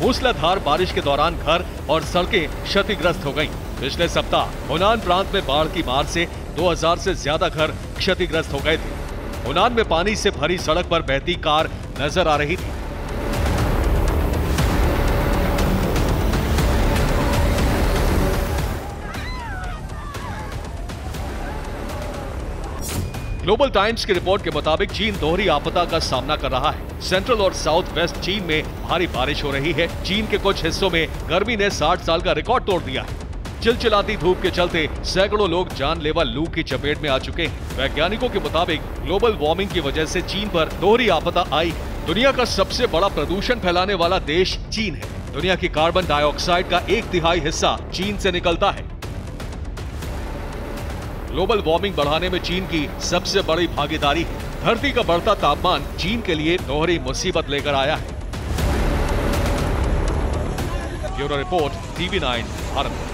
मूसलाधार बारिश के दौरान घर और सड़कें क्षतिग्रस्त हो गई पिछले सप्ताह हुनान प्रांत में बाढ़ की मार से 2000 से ज़्यादा घर क्षतिग्रस्त हो गए थे। हुनान में पानी से भरी सड़क पर बहती कार नज़र आ रही थी। ग्लोबल टाइम्स की रिपोर्ट के मुताबिक चीन दोहरी आपदा का सामना कर रहा है। सेंट्रल और साउथ वेस्ट चीन में भारी बारिश हो रही है। चीन के कुछ हिस्सों में गर्मी ने 60 साल का रिकॉर्ड तोड़ दिया है। चिलचिलाती धूप के चलते सैकड़ों लोग जानलेवा लू की चपेट में आ चुके हैं। वैज्ञानिकों के मुताबिक ग्लोबल वार्मिंग की वजह से चीन पर दोहरी आपदा आई दुनिया का सबसे बड़ा प्रदूषण फैलाने वाला देश चीन है। दुनिया की कार्बन डाइऑक्साइड का एक तिहाई हिस्सा चीन से निकलता है। ग्लोबल वार्मिंग बढ़ाने में चीन की सबसे बड़ी भागीदारी है। धरती का बढ़ता तापमान चीन के लिए दोहरी मुसीबत लेकर आया है। Bureau report, TV nine, Bharat.